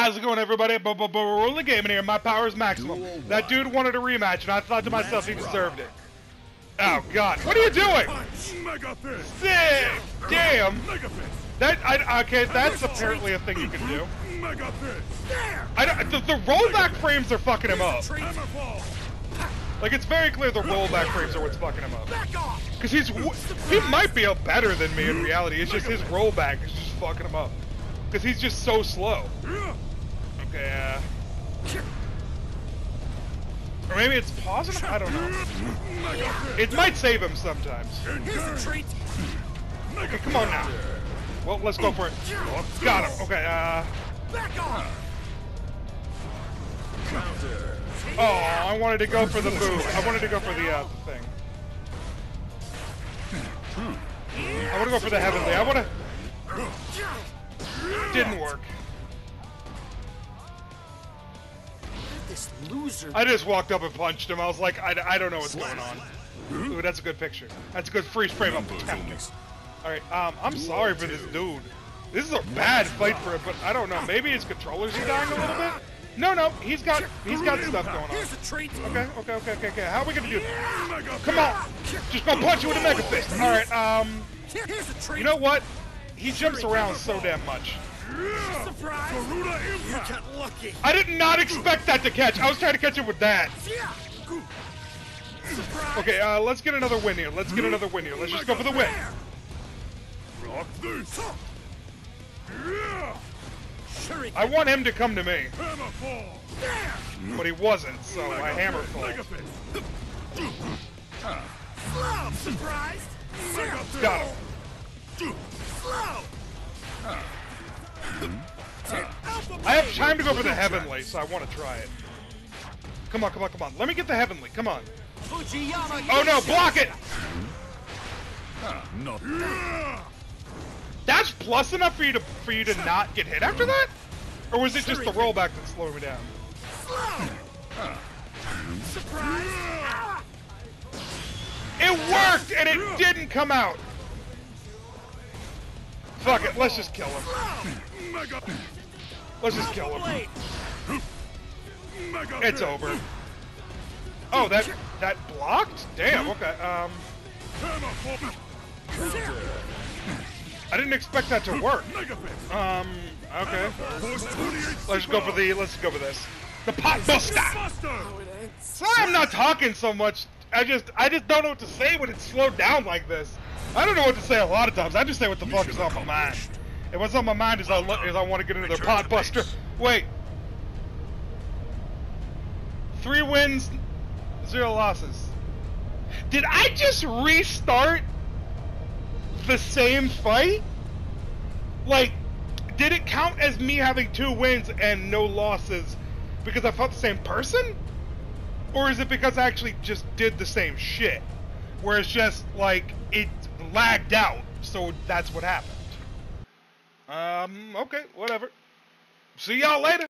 How's it going, everybody? But but but we're only gaming here. My power is maximum. Duel That one. dude wanted a rematch, and I thought to myself he deserved it. Oh God! What are you doing? Sick! Damn! That I okay. That's apparently a thing you can do. Mega fist! There! I don't, the, the rollback frames are fucking him up. Like it's very clear the rollback frames are what's fucking him up. Cause he's he might be a better than me in reality. It's just his rollback is just fucking him up. Cause he's just so slow. Okay. Uh, or maybe it's positive? I don't know. It might save him sometimes. Okay, come on now. Well, let's go for it. Got him. Okay. Uh. Oh, I wanted to go for the move. I wanted to go for the uh, thing. I want to go for the heavenly. I want to. Didn't work. This loser. I just walked up and punched him. I was like, I, I don't know what's going on. Ooh, that's a good picture. That's a good freeze frame of tactics. Alright, um, I'm sorry for this dude. This is a bad fight for it, but I don't know. Maybe his controllers are dying a little bit? No, no, he's got he's got stuff going on. Here's a treat! Okay, okay, okay, okay, okay. How are we gonna do this? Come on! Just gonna punch you with a mega fist. Alright, um, Here's a treat! you know what? He jumps around so damn much. Surprise! You got lucky! I did not expect that to catch. I was trying to catch it with that. Surprise! Okay, uh, let's get another win here. Let's get another win here. Let's just go for the win. Rock this! I want him to come to me, but he wasn't, so I hammer Mega fall. fist! Slow! Surprised? Mega Zero! fist! Got him. Slow! Hmm? I have time to go for the heavenly, so I want to try it. Come on, come on, come on. Let me get the heavenly. Come on. Oh no, block it! Hmm? That's plus enough for you to for you to not get hit after that? Or was it just the rollback that slowed me down? Surprise! It worked and it didn't come out. Fuck it, let's just kill him. Let's just kill him. It's over. Oh, that that blocked? Damn. Okay. Um, I didn't expect that to work. Um, okay. Let's go for the. Let's go for this. The pot buster. Buster! Sorry, I'm not talking so much. I just, I just don't know what to say when it's slowed down like this. I don't know what to say a lot of times. I just say what the fuck is on my mind. And what's on my mind is I, is I want to get into their pot buster. Wait. Three wins, zero losses. Did I just restart the same fight? Like, did it count as me having two wins and no losses because I fought the same person? Or is it because I actually just did the same shit? Where it's just like it lagged out, so that's what happened. Um, okay, whatever. See y'all later.